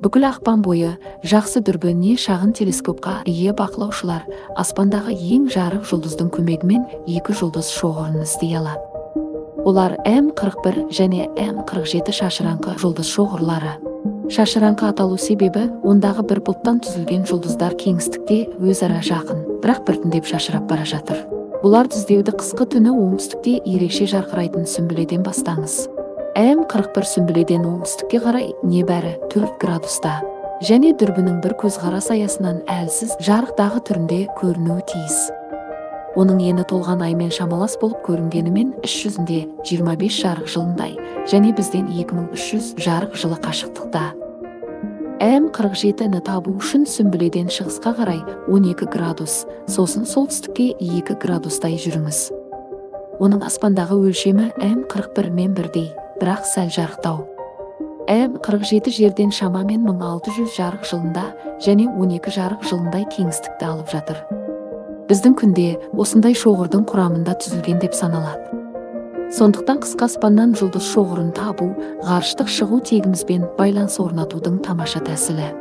бүкіл ақпан бойы жақсы дүрбі шағын телескопқа ие бақылаушылар аспандағы ең жарық жұлдыздың көмегімен екі жұлдыз шоғырын іздей алады олар м 41 және м 47 шашыраңқы жұлдыз шоғырлары. Шашыраңқы аталу себебі ондағы бір бұлттан түзілген жұлдыздар кеңістікте өзара жақын бірақ біртіндеп шашырап бара жатыр. Бұларды іздеуді қысқы түні оңтүстікте ерекше жарқырайтын сүмбіледен бастаңыз. М 41 сүмбіледен оңтүстікке қарай небәрі 4 градуста. Және дүрбінің бір көзқарас аясынан әлсіз жарықтағы түрінде көрінуі тиіс. Оның ені толған аймен шамалас болып көрінгенімен іс жүзінде 25 жарық жылындай және бізден 2300 жарық жылы қашықтықта. М 47-ні табу үшін сүмбіледен шығысқа қарай 12 градус сосын солтүстікке 2 градустай жүріңіз. Оның аспандағы өлшемі м 41 мен бірдей. Бірақ сәл жарықтау. М 47 жерден шамамен 1600 жарық жылында және 12 жарық жылындай кеңістікті алып жатыр. Біздің күнде осындай шоғырдың құрамында түзілген деп саналады. Сондықтан қысқа аспаннан жұлдыз шоғырын табу ғарыштық шығу тегімізбен байланыс орнатудың тамаша тәсілі.